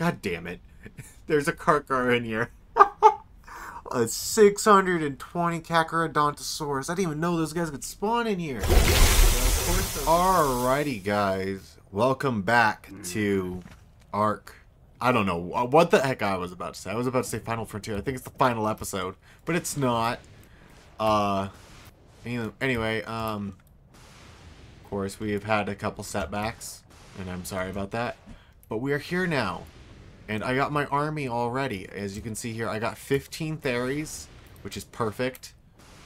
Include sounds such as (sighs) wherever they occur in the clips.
God damn it. (laughs) There's a Carcha in here. (laughs) a 620 Carcharodontosaurus. I didn't even know those guys could spawn in here. Alrighty, guys. Welcome back to Ark. I don't know what the heck I was about to say. I was about to say Final Frontier. I think it's the final episode, but it's not. Uh, anyway, um, of course, we have had a couple setbacks, and I'm sorry about that. But we are here now, and I got my army already. As you can see here, I got 15 Theries, which is perfect.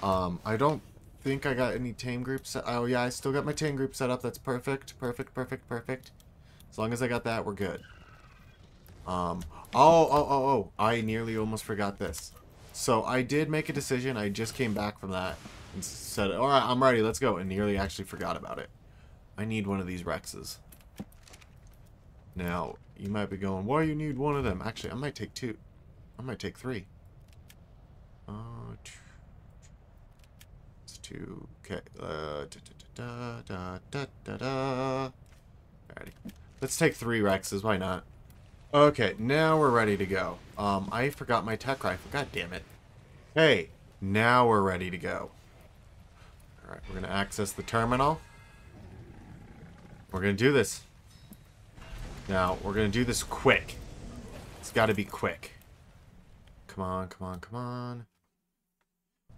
Um, I don't think I got any tame groups set. Oh, yeah, I still got my tame group set up. That's perfect, perfect, perfect, perfect. As long as I got that, we're good. Um, oh, oh, oh, oh, I nearly almost forgot this. So I did make a decision. I just came back from that and said, all right, I'm ready. Let's go. And nearly actually forgot about it. I need one of these Rexes. Now, you might be going, why you need one of them? Actually, I might take two. I might take three. Uh, it's two. Okay. Uh, da, da, da, da, da. Let's take three Rexes. Why not? Okay, now we're ready to go. Um, I forgot my Tek rifle. God damn it. Hey, now we're ready to go. Alright, we're going to access the terminal. We're going to do this. Now, we're going to do this quick. It's got to be quick. Come on, come on, come on.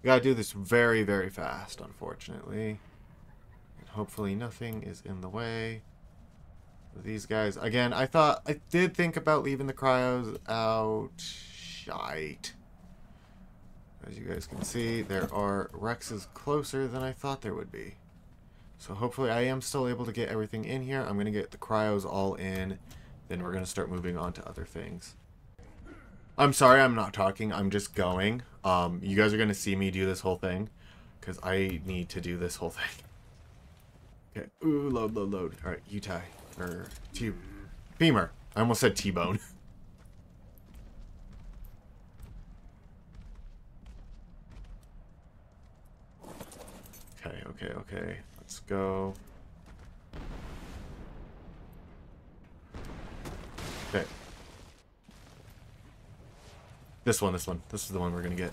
We got to do this very, very fast, unfortunately. And hopefully nothing is in the way these guys. Again, I thought, I did think about leaving the cryos out. Shite. As you guys can see, there are Rexes closer than I thought there would be. So hopefully I am still able to get everything in here. I'm going to get the cryos all in. Then we're going to start moving on to other things. I'm sorry I'm not talking. I'm just going. Um, you guys are going to see me do this whole thing. Because I need to do this whole (laughs) thing. Okay. Ooh, load, load, load. Alright, you tie. Or T femur. I almost said T-bone. (laughs) okay, okay, okay. Go. Okay. This one, this one. This is the one we're gonna get.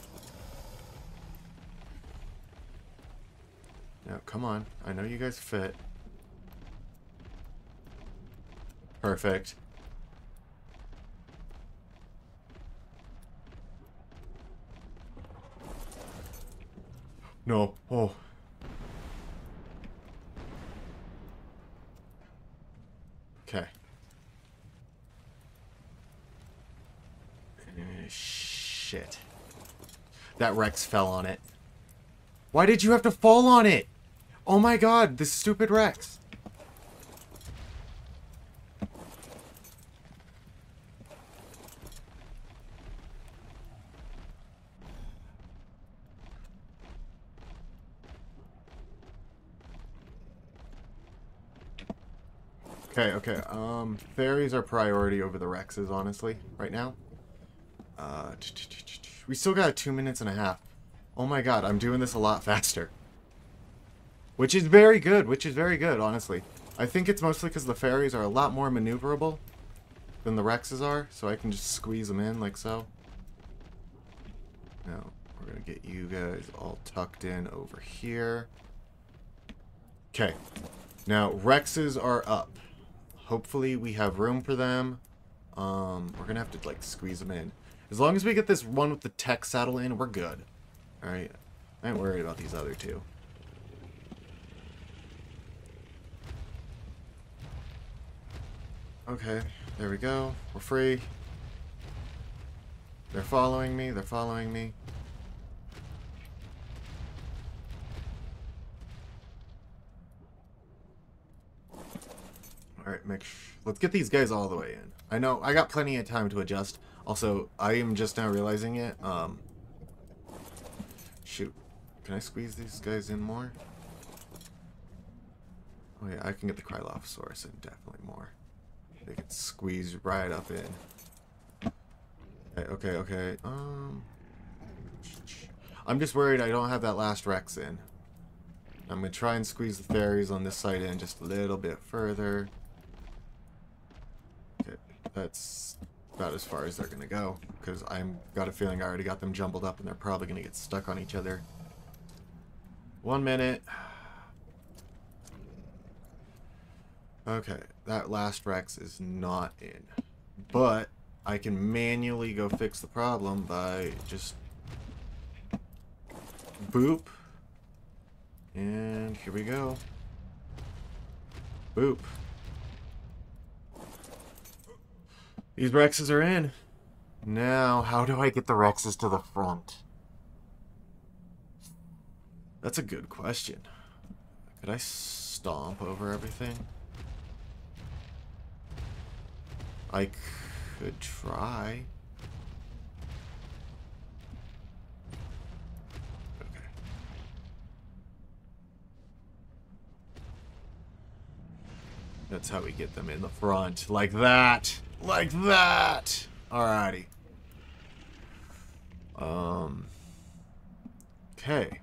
Now, come on. I know you guys fit. Perfect. No. Oh. Okay. Uh, shit. That Rex fell on it. Why did you have to fall on it? Oh my god, this stupid Rex. Okay, okay. Um, Theries are priority over the Rexes, honestly, right now. Uh, we still got two minutes and a half. Oh my god, I'm doing this a lot (laughs) faster. Which is very good, which is very good, honestly. I think it's mostly because the Theries are a lot more maneuverable than the Rexes are, so I can just squeeze them in like so. Now, we're going to get you guys all tucked in over here. Okay. Now, Rexes are up. Hopefully we have room for them. Um, we're going to have to, like, squeeze them in. As long as we get this one with the Tek saddle in, we're good. Alright. I ain't worried about these other two. Okay, there we go. We're free. They're following me. They're following me. Alright, make let's get these guys all the way in. I know, I got plenty of time to adjust. Also, I am just now realizing it. Um, shoot. Can I squeeze these guys in more? Oh yeah, I can get the Cryolophosaurus in definitely more. They can squeeze right up in. Okay, okay, okay. Um, I'm just worried I don't have that last Rex in. I'm going to try and squeeze the Theries on this side in just a little bit further. That's about as far as they're gonna go. Because I've got a feeling I already got them jumbled up and they're probably gonna get stuck on each other. One minute. Okay, that last Rex is not in. But I can manually go fix the problem by just boop. And here we go. Boop. These Rexes are in. Now, how do I get the Rexes to the front? That's a good question. Could I stomp over everything? I could try. Okay. That's how we get them in the front. Like that. Like that. Alrighty. Um. Okay.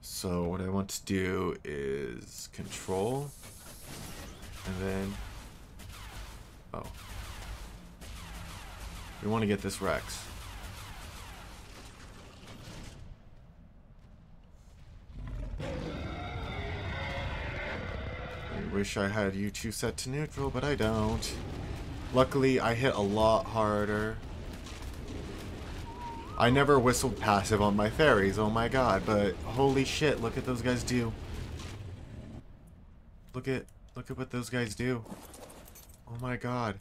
So what I want to do is control and then... Oh. We want to get this Rex. Wish I had you two set to neutral, but I don't. Luckily, I hit a lot harder. I never whistled passive on my Theries, oh my god, but holy shit, look at those guys do. Look at Look at what those guys do. Oh my god.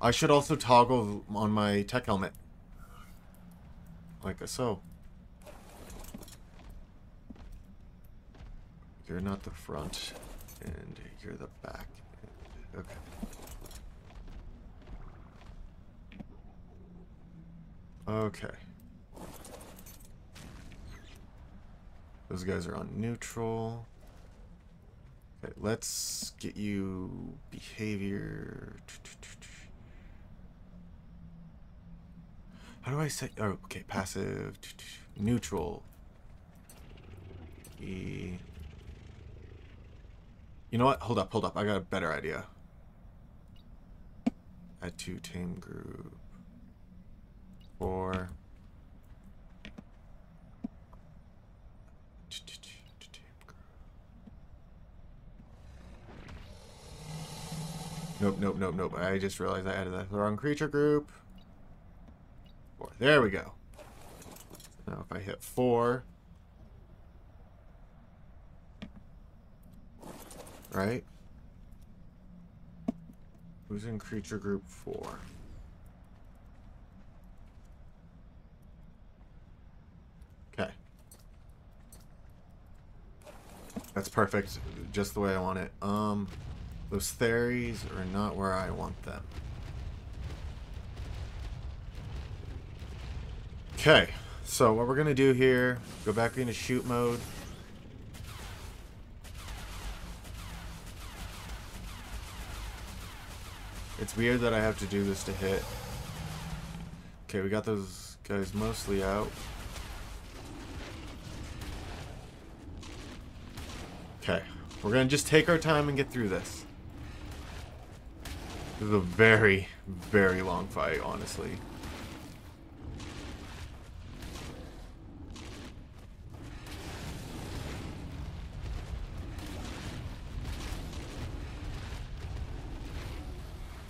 I should also toggle on my Tek helmet. Like so. You're not the front, and you're the back. Okay. Okay. Those guys are on neutral. Okay, let's get you behavior. How do I set? Oh, okay, passive, neutral. E. You know what? Hold up, hold up. I got a better idea. Add to tame group. Four. Nope, nope, nope, nope. I just realized I added the wrong creature group. Four. There we go. Now if I hit four. Right? Who's in creature group four? Okay. That's perfect. Just the way I want it. Um... Those Theries are not where I want them. Okay, so what we're going to do here, go back into shoot mode. It's weird that I have to do this to hit. Okay, we got those guys mostly out. Okay, we're to just take our time and get through this. This is a very, very long fight, honestly.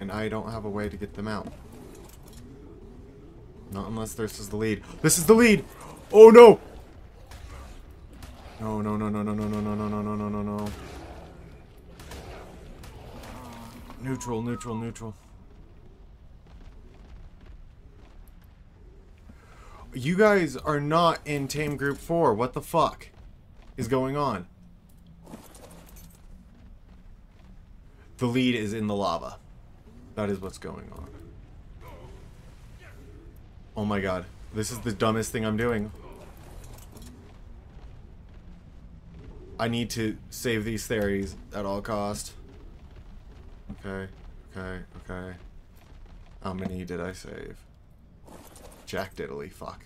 And I don't have a way to get them out. Not unless this is the lead. This is the lead! Oh no! No, no, no, no, no, no, no, no, no, no, no, no, no, no. Neutral, neutral, neutral. You guys are not in Tame Group 4. What the fuck is going on? The lead is in the lava. That is what's going on. Oh my god. This is the dumbest thing I'm doing. I need to save these Theries at all cost. Okay, okay, okay. How many did I save? Jack Diddley, fuck.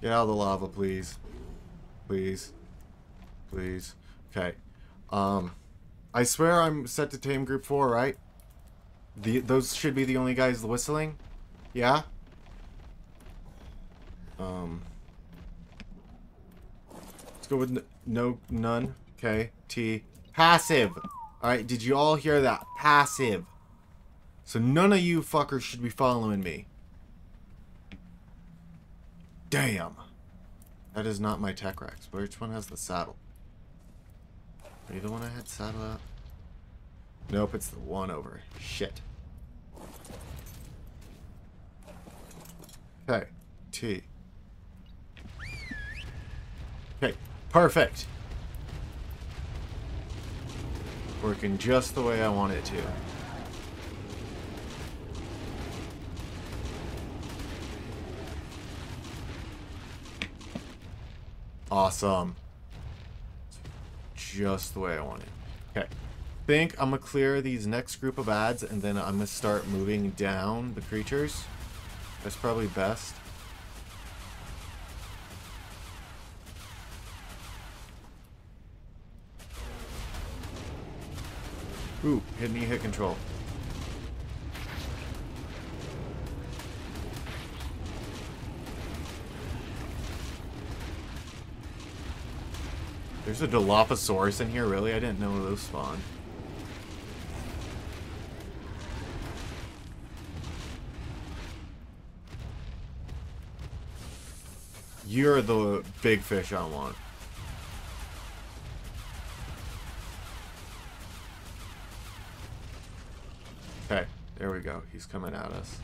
Get out of the lava, please. Please. Please. Okay. Um, I swear I'm set to tame group 4, right? The, those should be the only guys whistling? Yeah? Um, let's go with no, none. Okay. T. Passive. Alright, did you all hear that? Passive. So none of you fuckers should be following me. Damn. That is not my Tek Rex. Which one has the saddle? Are you the one I had saddle up. Nope, it's the one over. Shit. Okay. T. Okay. Perfect. Working just the way I want it to. Awesome. Just the way I want it. Okay. Think I'm gonna clear these next group of ads and then I'm gonna start moving down the creatures. That's probably best. Ooh, hit me, hit control. There's a Dilophosaurus in here, really? I didn't know those spawned. You're the big fish I want. Okay, there we go. He's coming at us.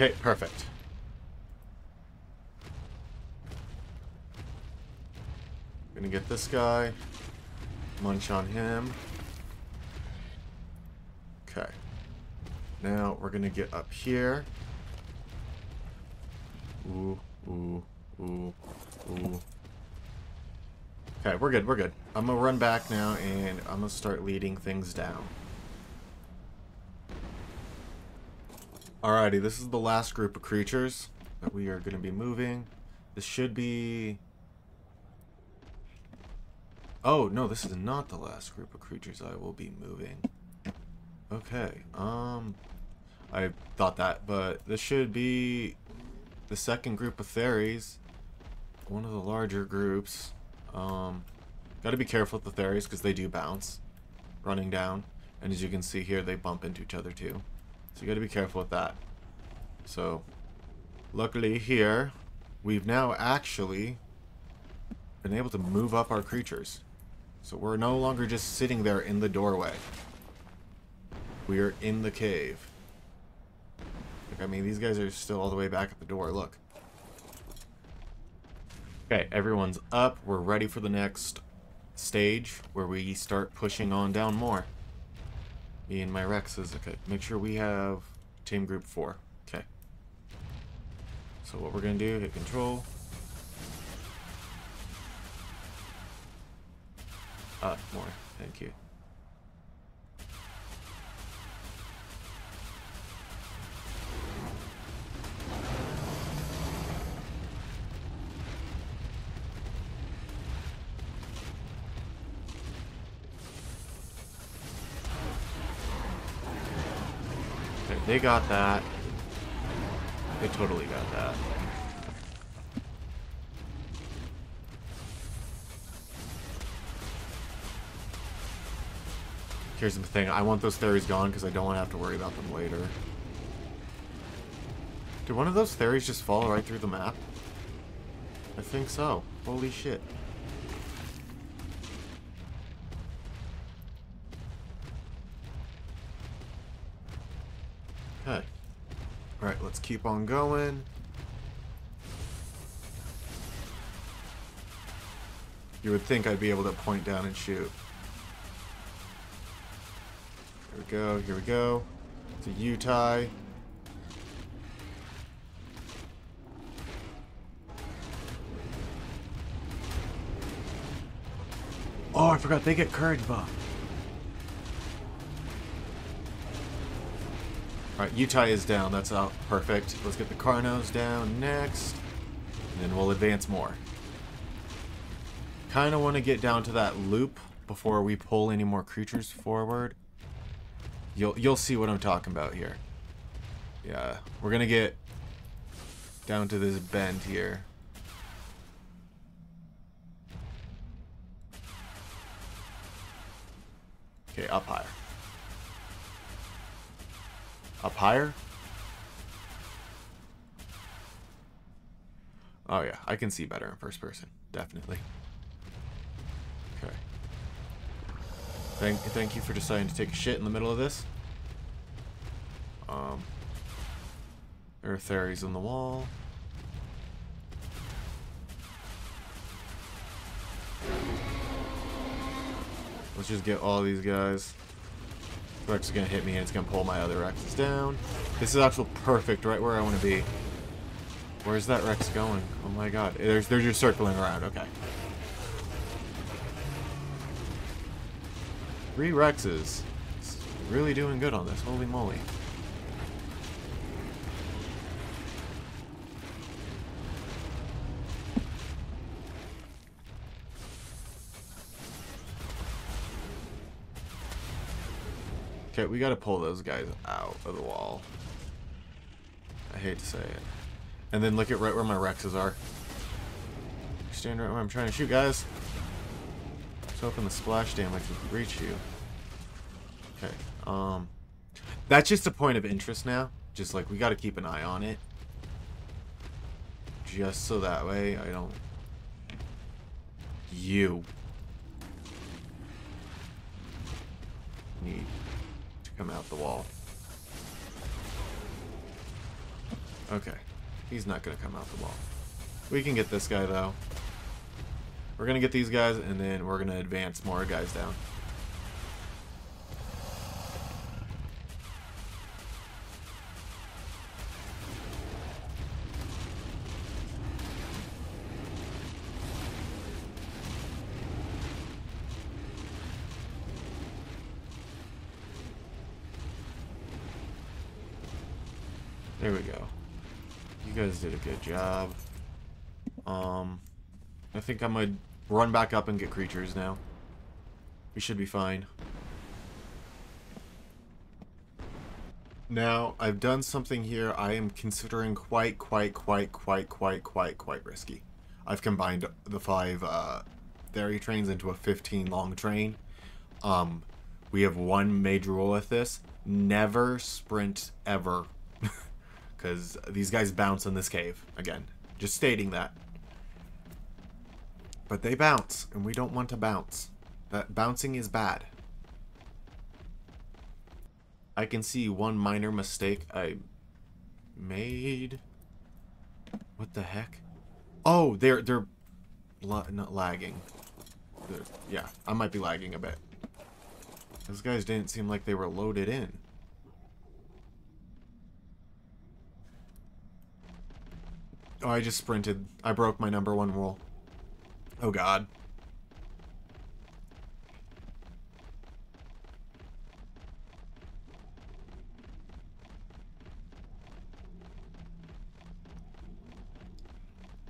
Okay, perfect. Gonna get this guy. Munch on him. Okay. Now we're gonna get up here. Ooh, ooh, ooh, ooh. Okay, we're good, we're good. I'm gonna run back now and I'm gonna start leading things down. Alrighty, this is the last group of creatures that we are going to be moving. This should be... Oh, no, this is not the last group of creatures I will be moving. Okay, um... I thought that, but this should be the second group of Theries. One of the larger groups. Um, gotta be careful with the Theries because they do bounce running down. And as you can see here, they bump into each other too. So you got to be careful with that. So, luckily here, we've now actually been able to move up our creatures. So we're no longer just sitting there in the doorway. We are in the cave. Like, I mean, these guys are still all the way back at the door. Look. Okay, everyone's up. We're ready for the next stage where we start pushing on down more. Me and my Rexes. Okay, make sure we have team group 4. Okay. So what we're going to do, hit control. Uh, more. Thank you. Got that. They totally got that. Here's the thing. I want those Theries gone because I don't want to have to worry about them later. Did one of those Theries just fall right through the map? I think so. Holy shit. Okay. Alright, let's keep on going. You would think I'd be able to point down and shoot. Here we go, here we go. It's a Yuty. Oh, I forgot they get courage buff. Alright, Yuty is down. That's out. Perfect. Let's get the Carnos down next. And then we'll advance more. Kind of want to get down to that loop before we pull any more creatures forward. You'll, you'll see what I'm talking about here. Yeah, we're going to get down to this bend here. Okay, up higher. Up higher? Oh yeah, I can see better in first person. Definitely. Okay. Thank, thank you for deciding to take a shit in the middle of this. Um, there are Theries on the wall. Let's just get all these guys. Rex is gonna hit me and it's gonna pull my other Rexes down. This is actually perfect, right where I want to be. Where's that Rex going? Oh my god. There's, they're just circling around, okay. Three Rexes. It's really doing good on this, holy moly. Okay, we gotta pull those guys out of the wall. I hate to say it. And then look at right where my Rexes are. Stand right where I'm trying to shoot, guys. Let's hoping the splash damage would reach you. Okay, um... That's just a point of interest now. Just like, we gotta keep an eye on it. Just so that way I don't... You. Need come out the wall. Okay. He's not going to come out the wall. We can get this guy, though. We're going to get these guys, and then we're going to advance more guys down. Did a good job. Um, I think I'm gonna run back up and get creatures now. We should be fine. Now, I've done something here I am considering quite, quite, quite, quite, quite, quite, quite risky. I've combined the five uh, Theory trains into a 15 long train. Um, we have one major rule with this. Never sprint ever because these guys bounce in this cave. Again, just stating that. But they bounce, and we don't want to bounce. That bouncing is bad. I can see one minor mistake I made. What the heck? Oh, they're they're la not lagging. They're, yeah, I might be lagging a bit. Those guys didn't seem like they were loaded in. Oh, I just sprinted. I broke my number one rule. Oh god.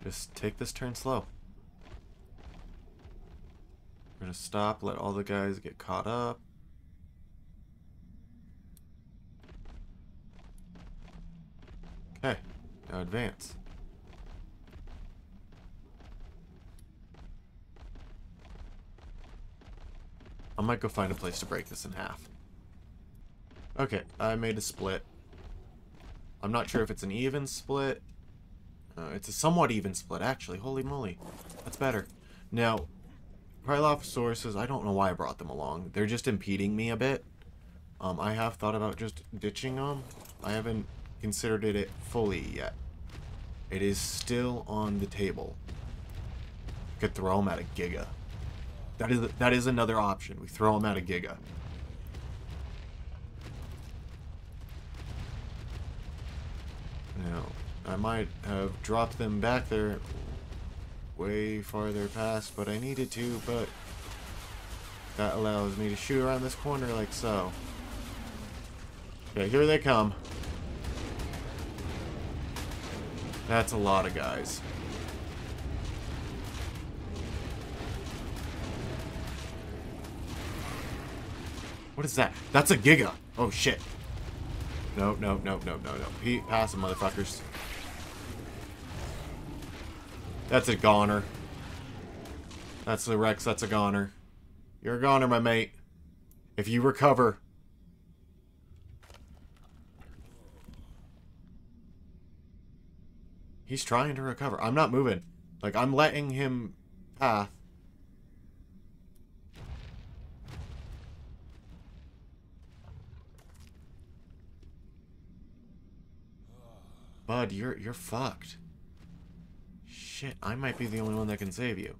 Just take this turn slow. We're gonna stop, let all the guys get caught up. Okay, now advance. Might go find a place to break this in half. Okay, I made a split. I'm not sure if it's an even split. Uh, it's a somewhat even split, actually. Holy moly. That's better. Now, Cryolophosaurus, I don't know why I brought them along. They're just impeding me a bit. Um, I have thought about just ditching them. I haven't considered it fully yet. It is still on the table. Could throw them at a Giga. That is that is another option. We throw them at a Giga. Now, I might have dropped them back there way farther past, but I needed to, but that allows me to shoot around this corner like so. Okay, here they come. That's a lot of guys. What is that? That's a Giga. Oh, shit. No, no, no, no, no, no. He pass them, motherfuckers. That's a goner. That's the Rex, that's a goner. You're a goner, my mate. If you recover. He's trying to recover. I'm not moving. Like, I'm letting him path. Bud, you're you're fucked. Shit, I might be the only one that can save you.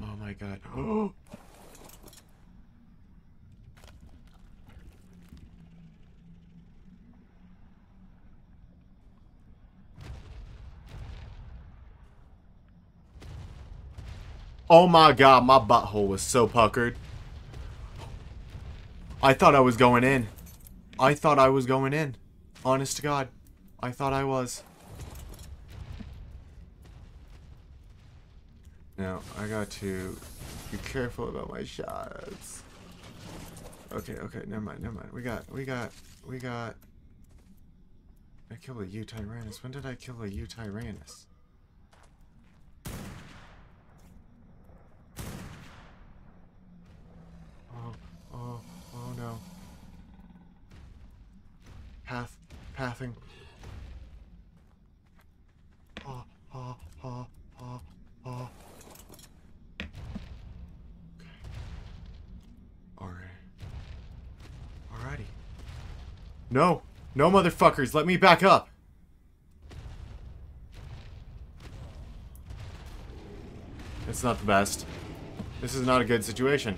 Oh my god. (gasps) oh my god, my butthole was so puckered. I thought I was going in. I thought I was going in. Honest to God. I thought I was. Now, I got to be careful about my shots. Okay, okay, never mind, never mind. We got, we got, we got... I killed a Yutyrannus. When did I kill a Yutyrannus? Oh, oh, oh no. Path, pathing. Ah, ah, ah, ah, oh. Okay. Alright. Alrighty. No! No, motherfuckers! Let me back up! It's not the best. This is not a good situation.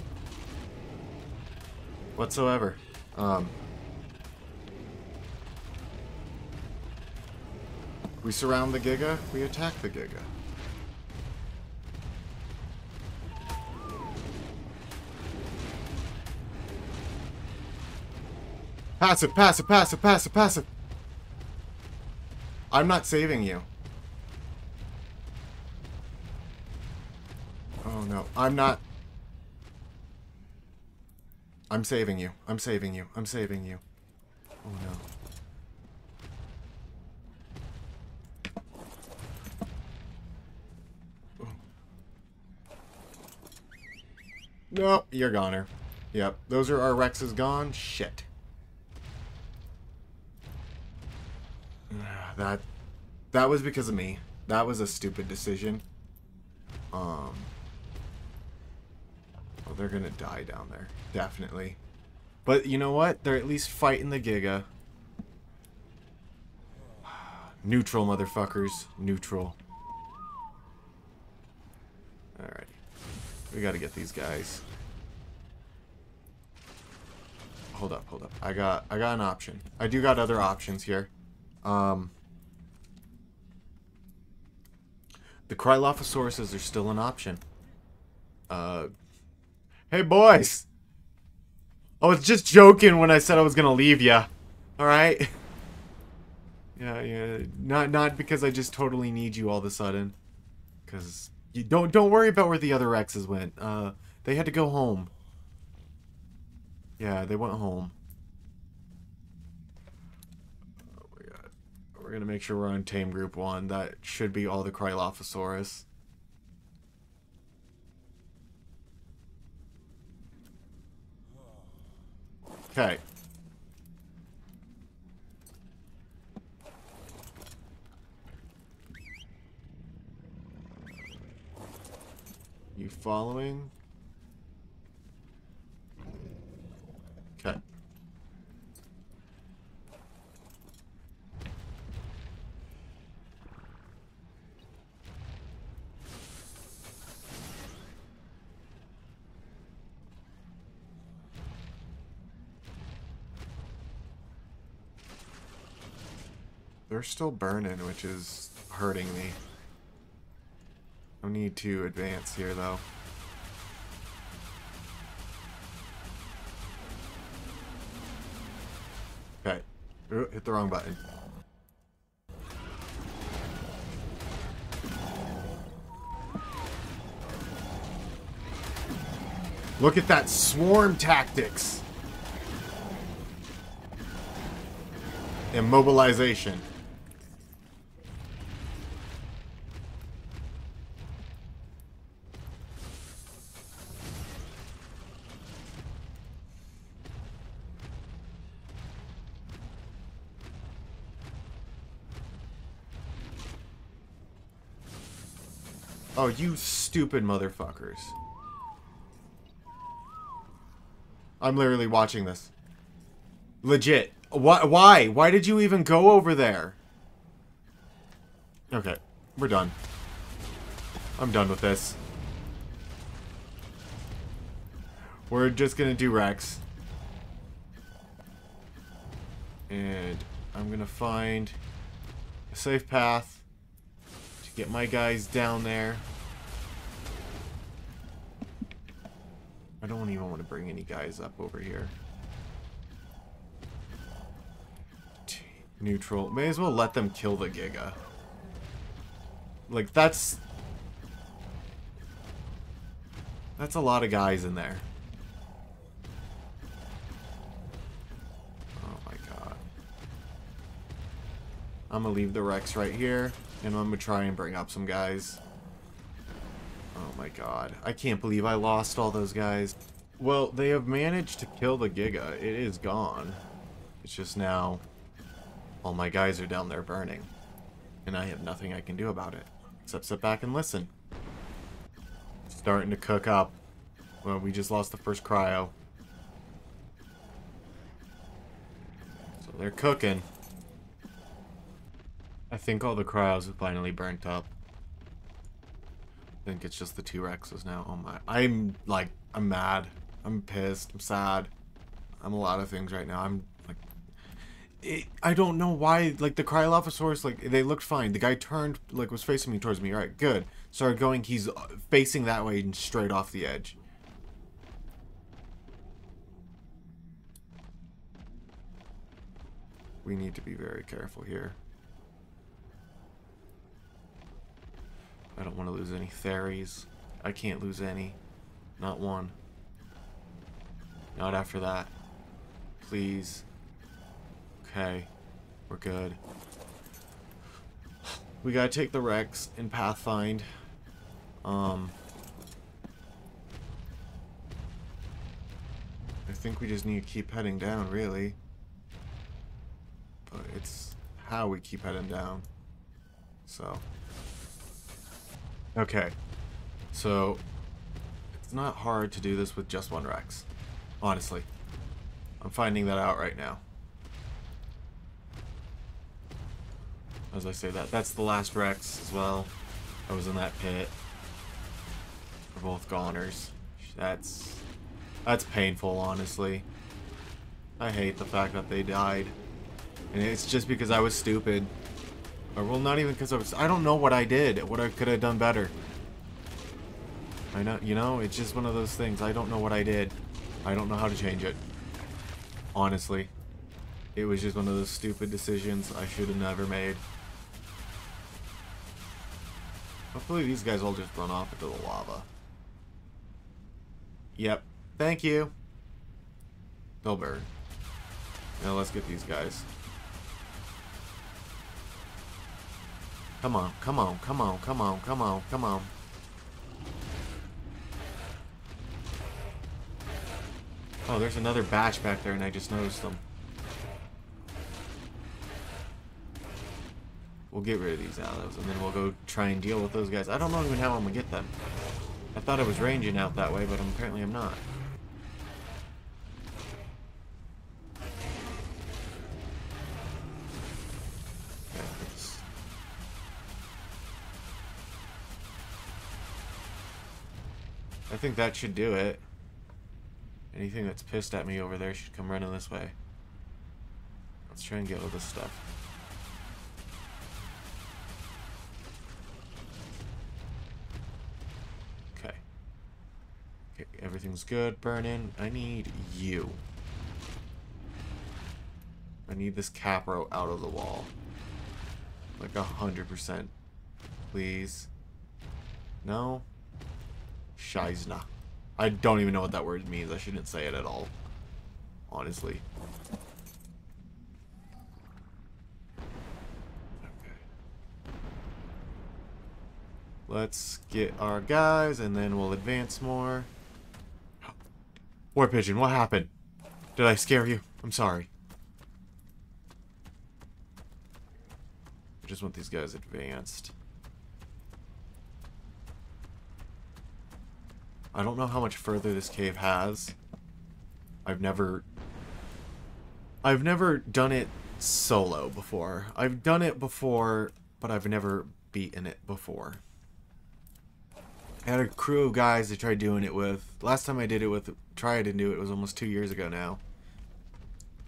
Whatsoever. Um... We surround the Giga, we attack the Giga. Passive, passive, passive, passive, passive. I'm not saving you. Oh no, I'm not. I'm saving you. I'm saving you. I'm saving you. Oh no. No, you're goner. Yep, those are our Rexes gone. Shit. (sighs) That that was because of me. That was a stupid decision. Um Well, they're gonna die down there. Definitely. But you know what? They're at least fighting the Giga. (sighs) Neutral, motherfuckers. Neutral. Alright. We gotta get these guys. Hold up, hold up. I got I got an option. I do got other options here. Um The Cryolophosauruses are still an option. Uh Hey boys! I was just joking when I said I was gonna leave ya. Alright? (laughs) Yeah, yeah. Not not because I just totally need you all of a sudden. Cause you don't don't worry about where the other Rexes went. Uh, they had to go home. Yeah, they went home. Oh my god. We're gonna make sure we're on Tame Group 1. That should be all the Cryolophosaurus. Okay. You following? Okay. They're still burning, which is hurting me. I need to advance here, though. Okay. Hit the wrong button. Look at that swarm tactics. Immobilization. Oh, you stupid motherfuckers. I'm literally watching this. Legit. Why? Why? Why did you even go over there? Okay, we're done. I'm done with this. We're just gonna do Rex. And I'm gonna find a safe path get my guys down there. I don't even want to bring any guys up over here. Neutral. May as well let them kill the Giga. Like, that's... That's a lot of guys in there. I'm gonna leave the Rex right here, and I'm gonna try and bring up some guys. Oh my god. I can't believe I lost all those guys. Well, they have managed to kill the Giga. It is gone. It's just now all my guys are down there burning. And I have nothing I can do about it. Except sit back and listen. Starting to cook up. Well, we just lost the first cryo. So they're cooking. I think all the cryos have finally burnt up. I think it's just the two Rexes now. Oh my. I'm, like, I'm mad. I'm pissed. I'm sad. I'm a lot of things right now. I'm like, it, I don't know why, like, the Cryolophosaurus, like, they looked fine. The guy turned, like, was facing me towards me. All right, good. Started going, he's facing that way and straight off the edge. We need to be very careful here. I don't want to lose any Theries. I can't lose any. Not one. Not after that. Please. Okay. We're good. We gotta take the Rex and Pathfind. Um... I think we just need to keep heading down, really. But it's how we keep heading down. So... Okay. So... It's not hard to do this with just one Rex. Honestly. I'm finding that out right now. as I say that. That's the last Rex as well. I was in that pit. We're both goners. That's that's painful, honestly. I hate the fact that they died. And it's just because I was stupid. Or, well, not even because I was... I don't know what I did. What I could have done better. I know, you know, it's just one of those things. I don't know what I did. I don't know how to change it. Honestly. It was just one of those stupid decisions I should have never made. Hopefully these guys all just run off into the lava. Yep. Thank you. They'll burn. Now let's get these guys. Come on, come on, come on, come on, come on, come on. Oh, there's another batch back there and I just noticed them. We'll get rid of these Allos, and then we'll go try and deal with those guys. I don't know even how I'm going to get them. I thought I was ranging out that way, but apparently I'm not. think that should do it. Anything that's pissed at me over there should come running this way. Let's try and get all this stuff. Okay. okay everything's good. Burning. I need you. I need this capro out of the wall. Like a hundred percent. Please. No? Scheisna. I don't even know what that word means. I shouldn't say it at all. Honestly. Okay. Let's get our guys and then we'll advance more. War Pigeon, what happened? Did I scare you? I'm sorry. I just want these guys advanced. I don't know how much further this cave has. I've never... I've never done it solo before. I've done it before, but I've never beaten it before. I had a crew of guys I tried doing it with. Last time I did it with, tried to do it was almost two years ago now.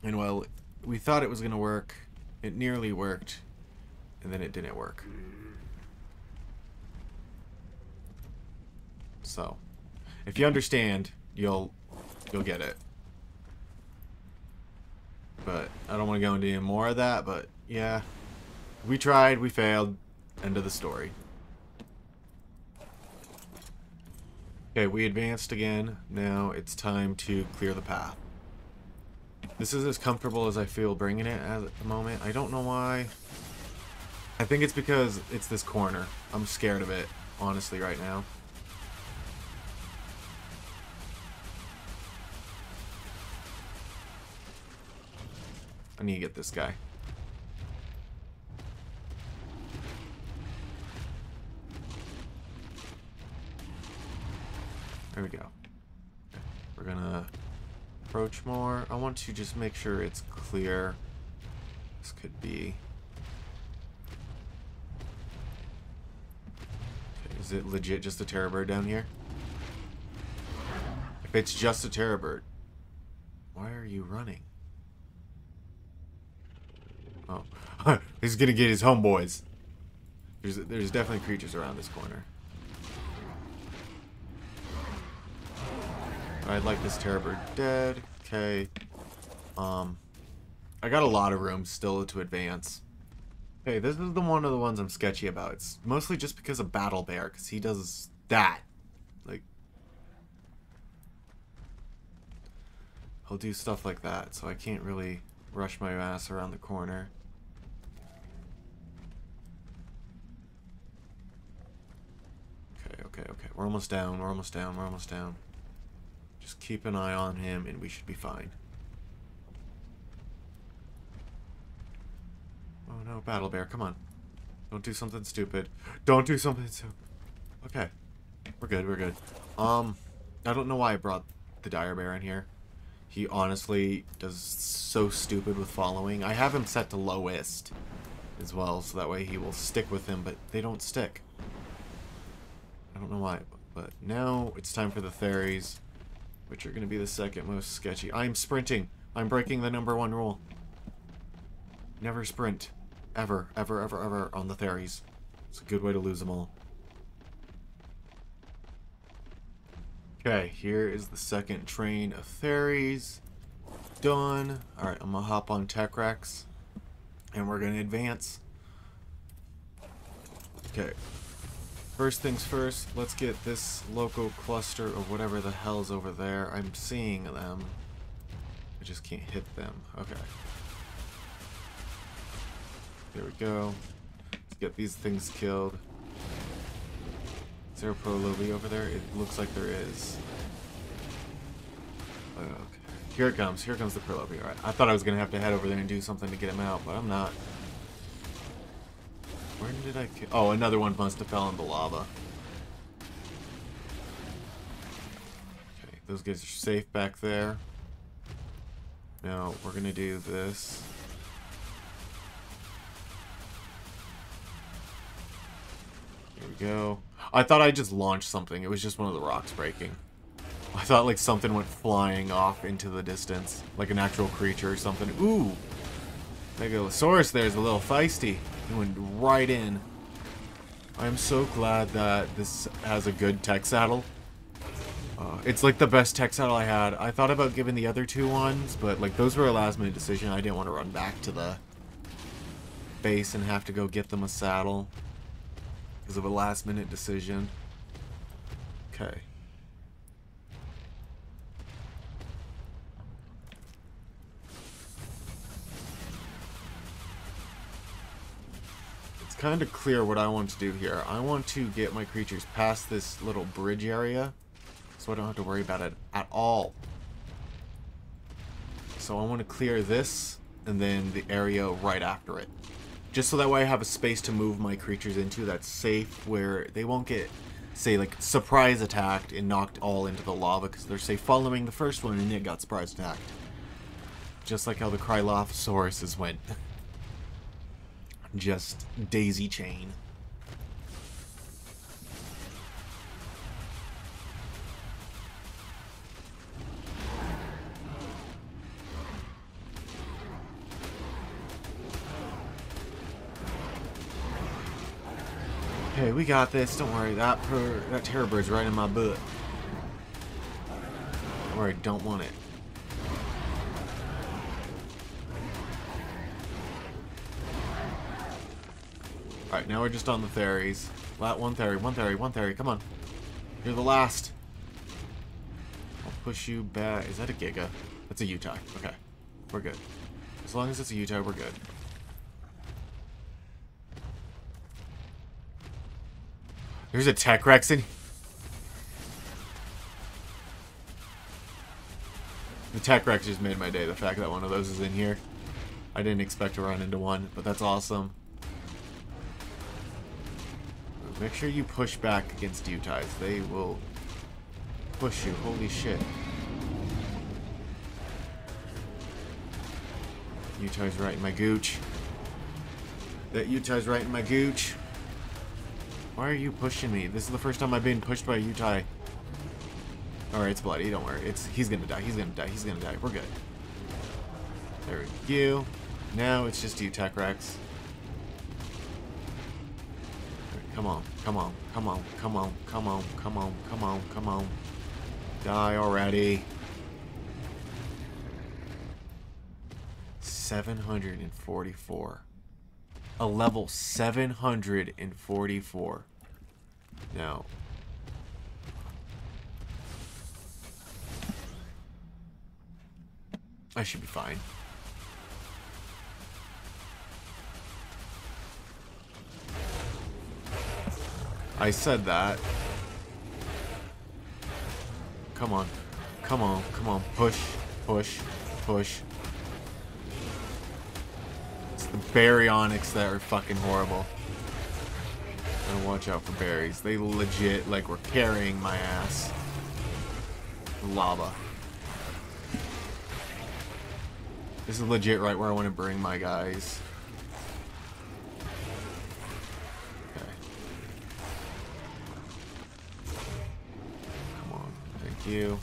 And well, we thought it was going to work. It nearly worked. And then it didn't work. So, if you understand, you'll you'll get it. But I don't want to go into any more of that, but yeah. We tried, we failed. End of the story. Okay, we advanced again. Now it's time to clear the path. This is as comfortable as I feel bringing it at the moment. I don't know why. I think it's because it's this corner. I'm scared of it, honestly, right now. I need to get this guy. There we go. We're gonna approach more. I want to just make sure it's clear. This could be... Is it legit just a terror bird down here? If it's just a terror bird, why are you running? Oh, (laughs) he's gonna get his homeboys. There's there's definitely creatures around this corner. I'd like this terror bird dead. Okay. Um, I got a lot of room still to advance. Okay, this is the one of the ones I'm sketchy about. It's mostly just because of Battle Bear, because he does that. Like, he'll do stuff like that, so I can't really rush my ass around the corner. Okay. We're almost down, we're almost down, we're almost down. Just keep an eye on him and we should be fine. Oh no, Battle Bear, come on. Don't do something stupid. Don't do something stupid. Okay. We're good, we're good. Um, I don't know why I brought the Dire Bear in here. He honestly does so stupid with following. I have him set to lowest as well, so that way he will stick with him, but they don't stick. I don't know why, but now it's time for the Theries which are going to be the second most sketchy. I'm sprinting. I'm breaking the number one rule. Never sprint. Ever, ever, ever, ever on the Theries. It's a good way to lose them all. Okay, here is the second train of Theries. Done. Alright, I'm going to hop on Tek Rex. And we're going to advance. Okay, First things first, let's get this local cluster of whatever the hell's over there. I'm seeing them. I just can't hit them. Okay. There we go. Let's get these things killed. Is there a Prolobi over there? It looks like there is. Okay. Here it comes. Here comes the Prolobi. Alright. I thought I was going to have to head over there and do something to get him out, but I'm not. Where did I kill? Oh, another one must have fell in the lava. Okay, those guys are safe back there. Now, we're gonna do this. Here we go. I thought I just launched something. It was just one of the rocks breaking. I thought like something went flying off into the distance. Like an actual creature or something. Ooh! Megalosaurus there's a little feisty. He went right in. I'm so glad that this has a good Tek saddle. Uh, it's like the best Tek saddle I had. I thought about giving the other two ones, but like those were a last minute decision. I didn't want to run back to the base and have to go get them a saddle because of a last minute decision. Okay. Kind of clear what I want to do here. I want to get my creatures past this little bridge area so I don't have to worry about it at all. So I want to clear this and then the area right after it. Just so that way I have a space to move my creatures into that's safe where they won't get, say, like, surprise attacked and knocked all into the lava because they're, say, following the first one and it got surprise attacked. Just like how the Cryolophosauruses went. (laughs) Just daisy chain. Okay, we got this. Don't worry. That per that terror bird's right in my butt. Don't worry, don't want it. Alright, now we're just on the Theries. One Theri, one Theri, one Theri. Come on. You're the last. I'll push you back. Is that a Giga? That's a Yuty. Okay. We're good. As long as it's a Yuty, we're good. There's a Tek Rex in The Tek Rex just made my day, the fact that one of those is in here. I didn't expect to run into one, but that's awesome. Make sure you push back against Yutys. They will push you. Holy shit. Yuty's right in my gooch. That Yuty's right in my gooch. Why are you pushing me? This is the first time I've been pushed by a Yuty. Alright, it's bloody. Don't worry. It's He's gonna die. He's gonna die. He's gonna die. We're good. There we go. Now it's just Tek Rex. Come on, come on, come on, come on, come on, come on, come on, come on. Die already. 744. A level 744. Now. I should be fine. I said that. Come on. Come on. Come on. Push. Push. Push It's the baryonyx that are fucking horrible. And watch out for berries. They legit, like, were carrying my ass. Lava. This is legit right where I want to bring my guys. You.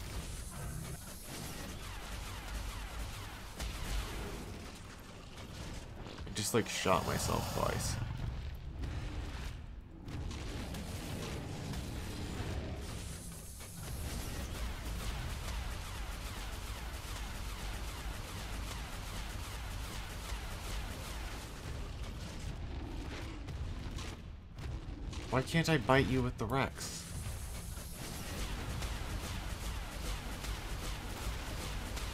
just like shot myself twice. Why can't I bite you with the Rex?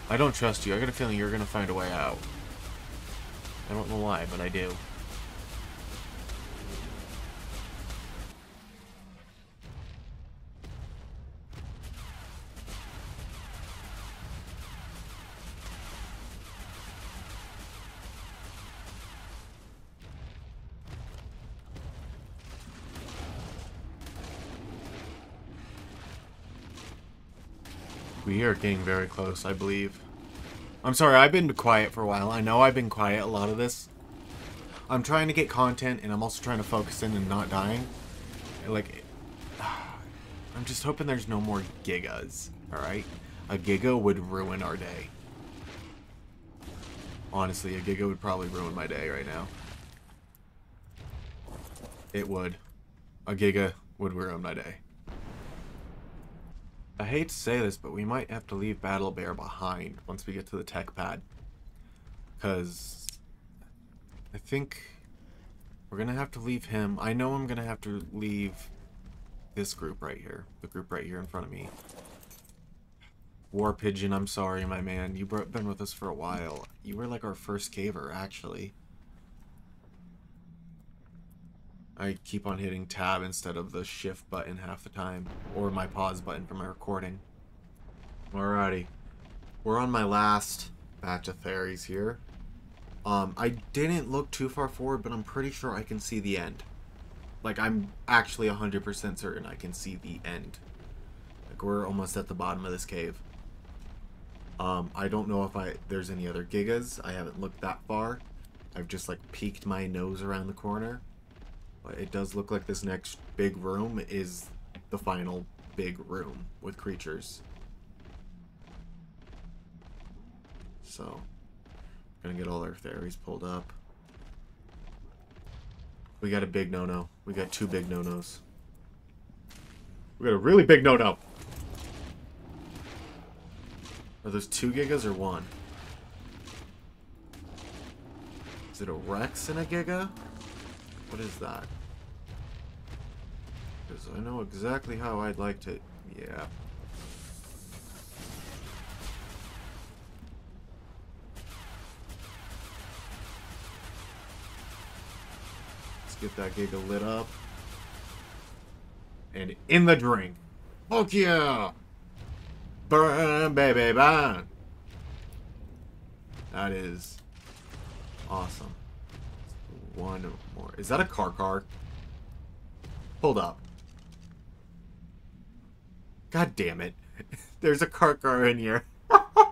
I don't trust you. I got a feeling you're gonna find a way out. I don't know why, but I do. We are getting very close, I believe. I'm sorry, I've been quiet for a while. I know I've been quiet a lot of this. I'm trying to get content, and I'm also trying to focus in and not dying. Like, (sighs) I'm just hoping there's no more gigas, alright? A giga would ruin our day. Honestly, a giga would probably ruin my day right now. It would. A giga would ruin my day. I hate to say this, but we might have to leave Battle Bear behind once we get to the tech pad. Because I think we're going to have to leave him. I know I'm going to have to leave this group right here. The group right here in front of me. War Pigeon, I'm sorry, my man. You've been with us for a while. You were like our first caver, actually. I keep on hitting tab instead of the shift button half the time. Or my pause button for my recording. Alrighty. We're on my last batch of Theries here. Um, I didn't look too far forward, but I'm pretty sure I can see the end. Like, I'm actually 100% certain I can see the end. Like, we're almost at the bottom of this cave. Um, I don't know if I there's any other gigas. I haven't looked that far. I've just, like, peeked my nose around the corner. But it does look like this next big room is the final big room with creatures. So, gonna get all our Theries pulled up. We got a big no-no. We got two big no-nos. We got a really big no-no. Are those two gigas or one? Is it a Rex and a giga? What is that? Because I know exactly how I'd like to... Yeah. Let's get that giga lit up. And in the drink. Fuck yeah! Burn, baby, burn! That is awesome. One more. Is that a Carcha? Hold up. God damn it. (laughs) There's a Carcha in here.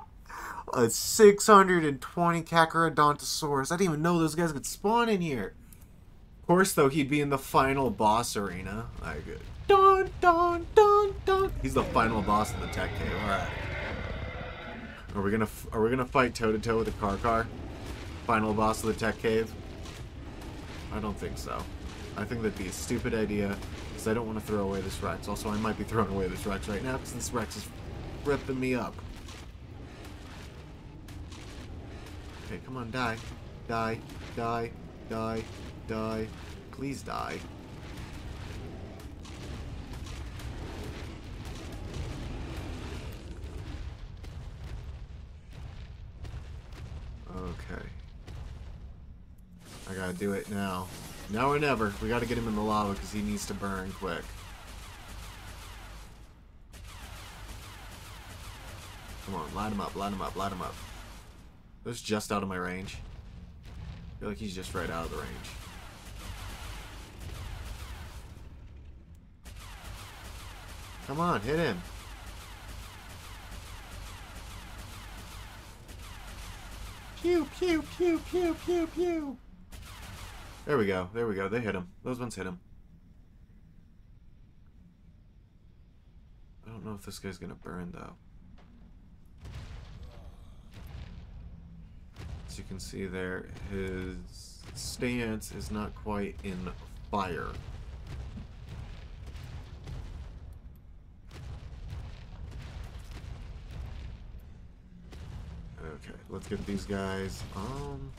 (laughs) a 620 Carcharodontosaurus. I didn't even know those guys could spawn in here. Of course, though, he'd be in the final boss arena. Like, dun, dun, dun, dun. He's the final boss in the Tek cave. All right. Are we gonna Are we gonna fight toe to toe with the Carcha? Final boss of the Tek cave? I don't think so. I think that'd be a stupid idea, because I don't want to throw away this Rex. Also, I might be throwing away this Rex right now, because this Rex is ripping me up. Okay, come on, die. Die. Die. Die. Die. Please die. Okay. I gotta do it now. Now or never. We gotta get him in the lava because he needs to burn quick. Come on, light him up, light him up, light him up. That's just out of my range. I feel like he's just right out of the range. Come on, hit him. Pew, pew, pew, pew, pew, pew. There we go. There we go. They hit him. Those ones hit him. I don't know if this guy's gonna burn, though. As you can see there, his stance is not quite in fire. Okay, let's get these guys. Um...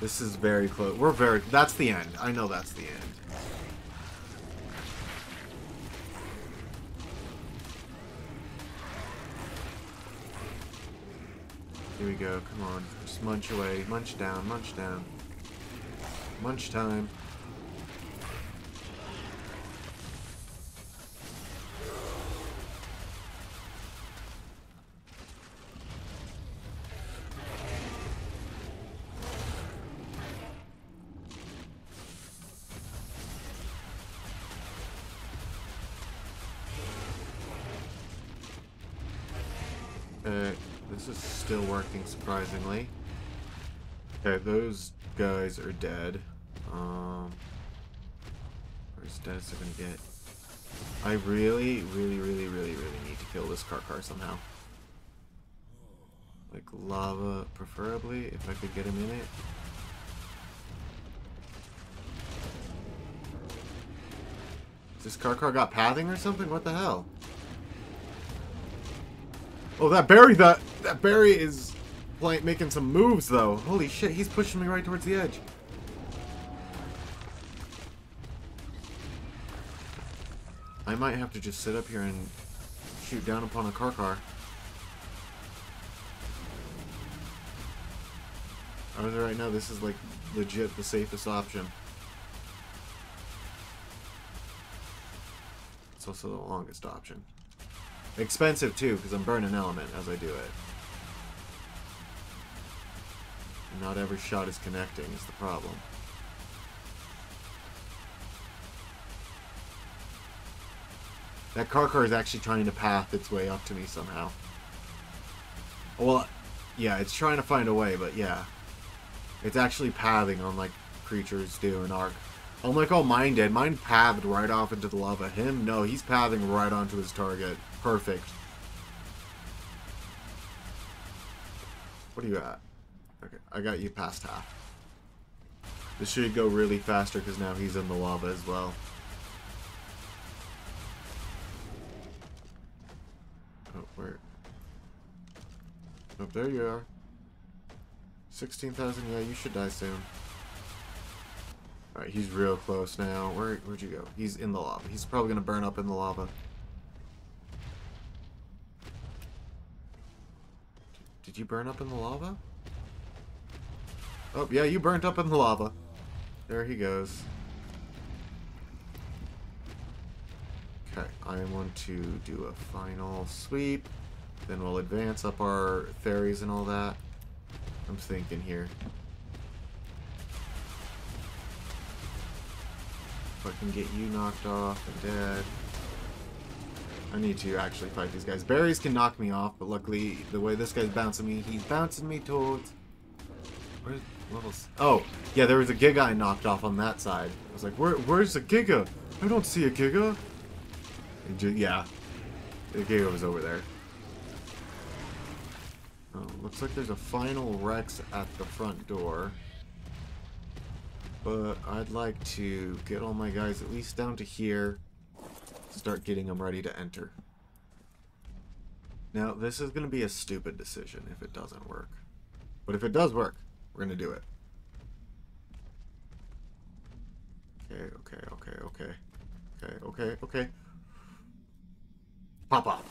This is very close. We're very... That's the end. I know that's the end. Here we go. Come on. Just munch away. Munch down. Munch down. Munch time. surprisingly. Okay, those guys are dead. Um, where's Dennis gonna get? I really, really, really, really, really need to kill this Carcha somehow. Like lava, preferably, if I could get him in it. This Carcha got pathing or something? What the hell? Oh, that berry, that, that berry is playing, making some moves though. Holy shit, he's pushing me right towards the edge. I might have to just sit up here and shoot down upon a Carcha. As of right now, this is like legit the safest option. It's also the longest option. Expensive too, because I'm burning element as I do it. Not every shot is connecting is the problem. That Carcha is actually trying to path its way up to me somehow. Well, yeah, it's trying to find a way, but yeah. It's actually pathing on like creatures do in Ark. I'm like, oh, mine did, mine pathed right off into the lava. Him, no, he's pathing right onto his target. Perfect. What are you at? I got you past half. This should go really faster because now he's in the lava as well. Oh, where? Oh, there you are. 16,000, yeah, you should die soon. Alright, he's real close now. Where, where'd you go? He's in the lava. He's probably going to burn up in the lava. Did you burn up in the lava? Oh, yeah, you burnt up in the lava. There he goes. Okay, I want to do a final sweep. Then we'll advance up our Theries and all that. I'm thinking here. If I can get you knocked off and dead. I need to actually fight these guys. Berries can knock me off, but luckily, the way this guy's bouncing me, he's bouncing me towards... Where's Oh, yeah, there was a Giga I knocked off on that side. I was like, Where, where's the Giga? I don't see a Giga. yeah, the Giga was over there. Oh, looks like there's a final Rex at the front door. But I'd like to get all my guys at least down to here. Start getting them ready to enter. Now, this is going to be a stupid decision if it doesn't work. But if it does work, we're to do it. Okay, okay, okay, okay. Okay, okay, okay. Pop off.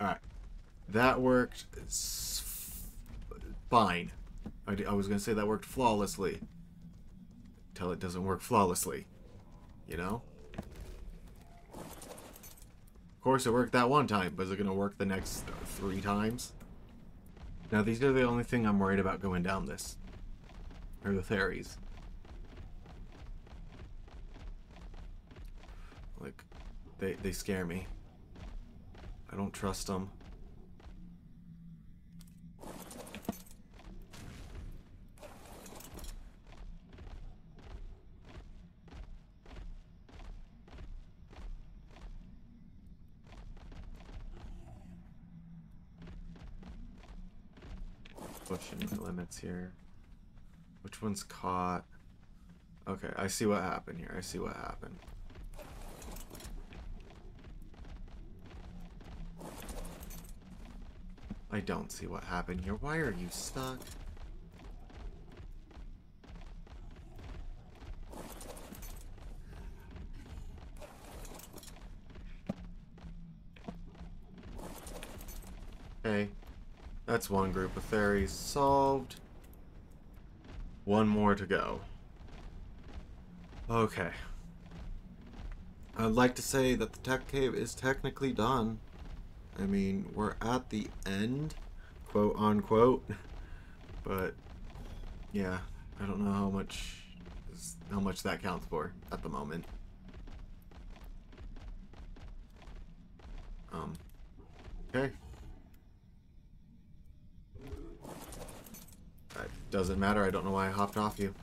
Alright. That worked fine. I, I was going to say that worked flawlessly. Until it doesn't work flawlessly. You know? Of course, it worked that one time, but is it going to work the next three times? Now, these are the only thing I'm worried about going down this. Or the Theries. Like, they, they scare me. I don't trust them. Here. Which one's caught? Okay, I see what happened here. I see what happened. I don't see what happened here. Why are you stuck? That's one group of Theries solved. One more to go. Okay. I'd like to say that the Tek cave is technically done. I mean, we're at the end, quote unquote. (laughs) But yeah, I don't know how much how much that counts for at the moment. Um. Okay. That doesn't matter. I don't know why I hopped off you.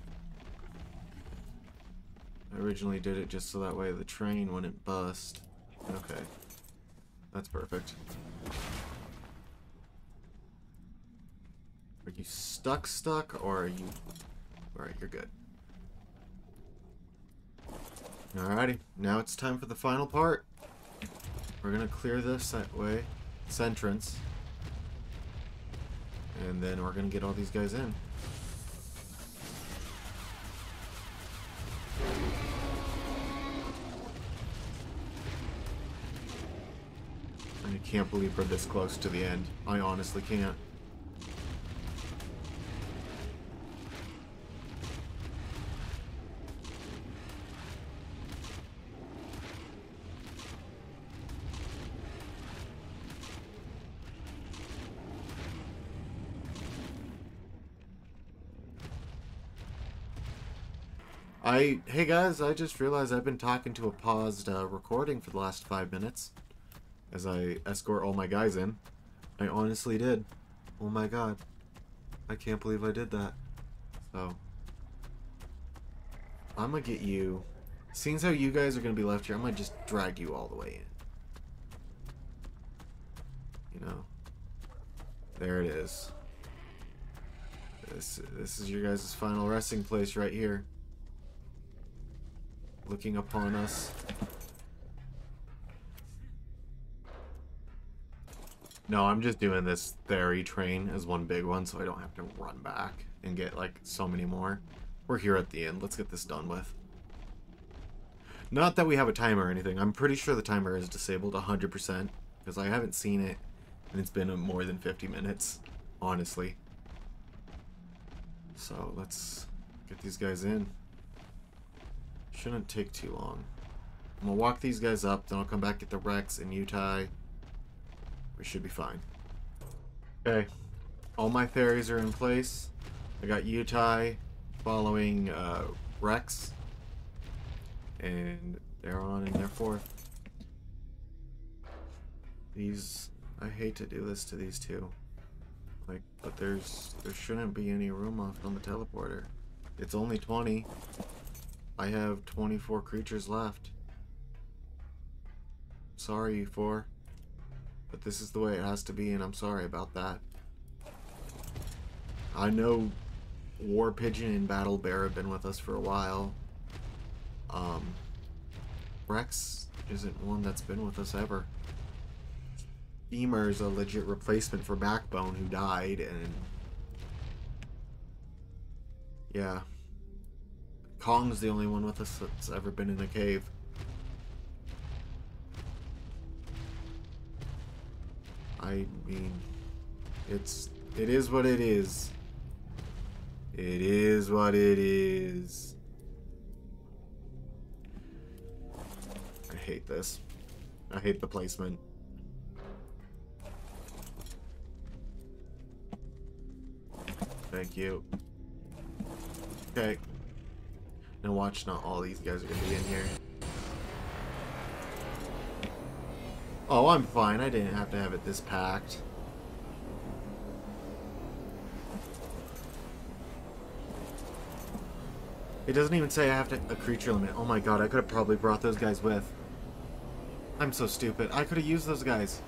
I originally did it just so that way the train wouldn't bust. Okay. That's perfect. Are you stuck stuck or are you... Alright, you're good. Alrighty, now it's time for the final part. We're gonna clear this way, this entrance. And then we're gonna get all these guys in. Can't believe we're this close to the end. I honestly can't. I hey guys, I just realized I've been talking to a paused uh, recording for the last five minutes as I escort all my guys in. I honestly did. Oh my god, I can't believe I did that. So I'm gonna get you. Seeing how you guys are gonna be left here, I'm gonna just drag you all the way in. You know, there it is. This this is your guys' final resting place right here looking upon us. No, I'm just doing this Theri train as one big one so I don't have to run back and get like so many more. We're here at the end. Let's get this done with. Not that we have a timer or anything. I'm pretty sure the timer is disabled 100% because I haven't seen it and it's been more than 50 minutes, honestly. So let's get these guys in. Shouldn't take too long. I'm gonna walk these guys up, then I'll come back, get the Rex and Yuty. We should be fine. Okay. All my Theries are in place. I got Yuty following uh, Rex. And they're on in their fourth. These... I hate to do this to these two. Like, but there's... There shouldn't be any room left on the teleporter. It's only 20. I have 24 creatures left. Sorry, you four. But this is the way it has to be, and I'm sorry about that. I know War Pigeon and Battle Bear have been with us for a while. Um, Rex isn't one that's been with us ever. Femur is a legit replacement for Backbone who died, and... Yeah. Kong's the only one with us that's ever been in a cave. I mean, it's, it is what it is. It is what it is. I hate this. I hate the placement. Thank you. Okay. Now watch, not all these guys are to be in here. Oh, I'm fine. I didn't have to have it this packed. It doesn't even say I have to, a creature limit. Oh my god, I could have probably brought those guys with. I'm so stupid. I could have used those guys.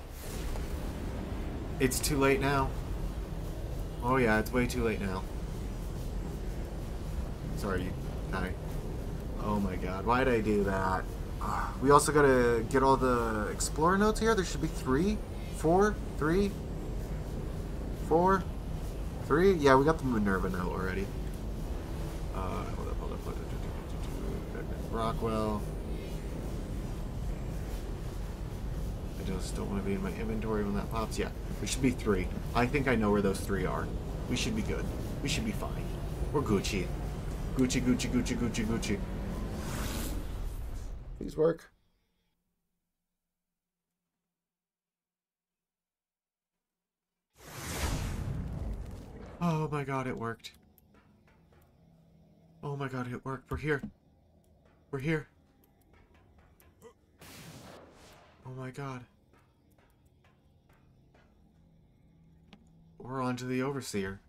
It's too late now. Oh yeah, it's way too late now. Sorry, hi. Oh my god, why did I do that? We also gotta get all the explorer notes here. There should be three, four, three, four, three. Yeah, we got the Minerva note already. Uh, hold up, hold up, hold up. Rockwell. I just don't want to be in my inventory when that pops. Yeah, we should be three. I think I know where those three are. We should be good. We should be fine. We're Gucci. Gucci, Gucci, Gucci, Gucci, Gucci. Please work. Oh my god, it worked. Oh my god, it worked. We're here. We're here. Oh my god. We're on to the Overseer.